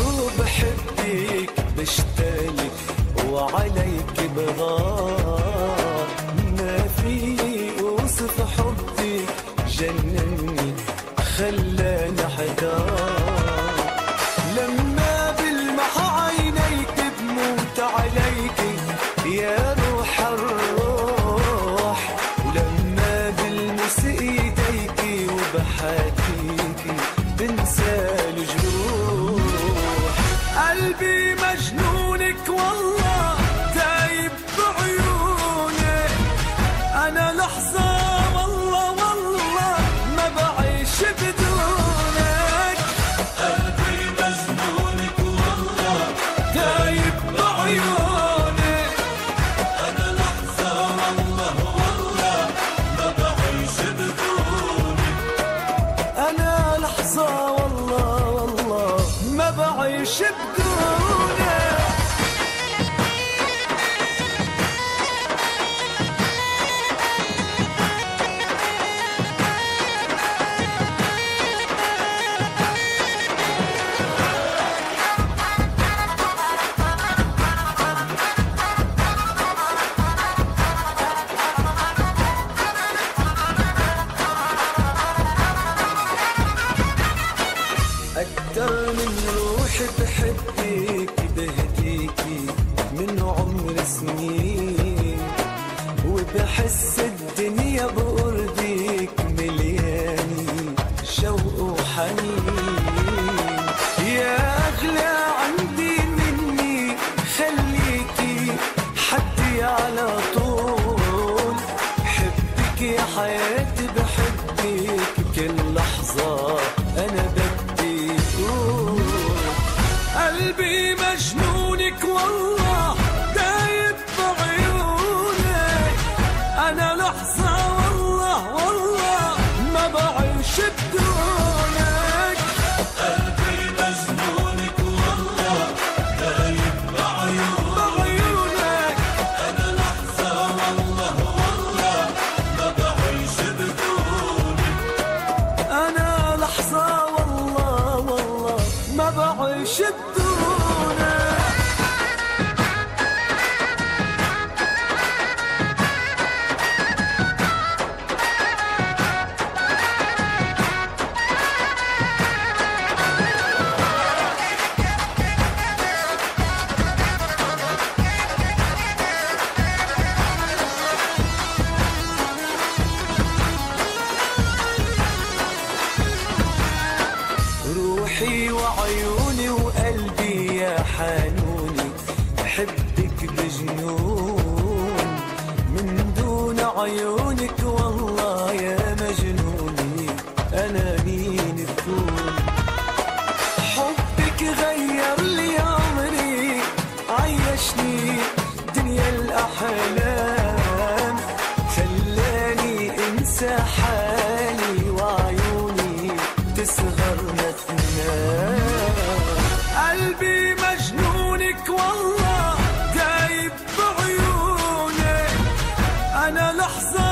وبحبك بشتاق وعليك بغار ما في وصف حبك جنني خلاني احتار لما بلمح عينيك بموت عليك يا روح الروح. ولما بلمس إيديك وبحاكيك بنسى ship لحظة أنا بدي قلبي مجنونك والله. بعيش شدوا حبك بجنون من دون عيونك والله يا مجنوني أنا مين تكون حبك غير لي عمري عيشني دنيا الأحلام. خلاني أنسى حالي وعيوني تسهر ما تنام قلبي معنا لحظة